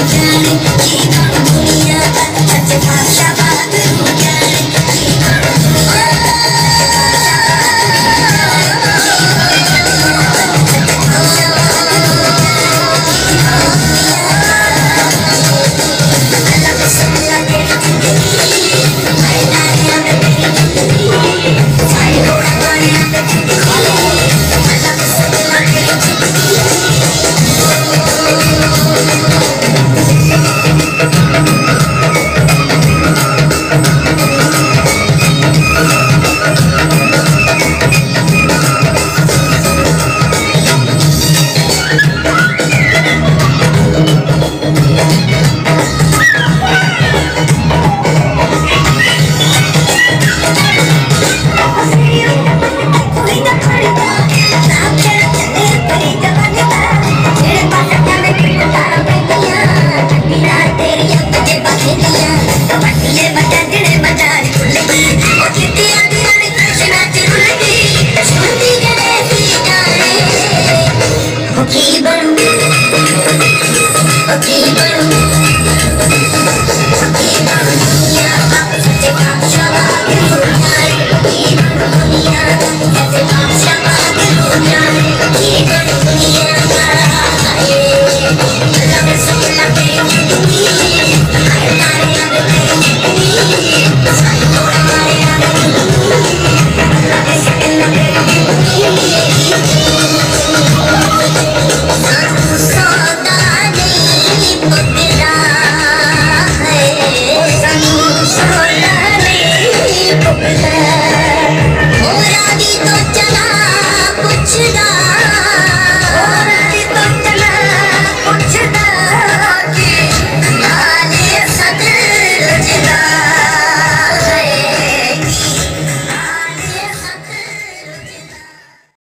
Keep on moving up, but the Keep it